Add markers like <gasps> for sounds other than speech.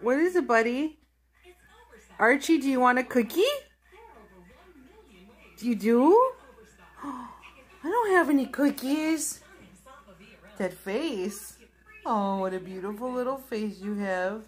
What is it, buddy? Archie, do you want a cookie? Do you do? <gasps> I don't have any cookies. That face. Oh, what a beautiful little face you have.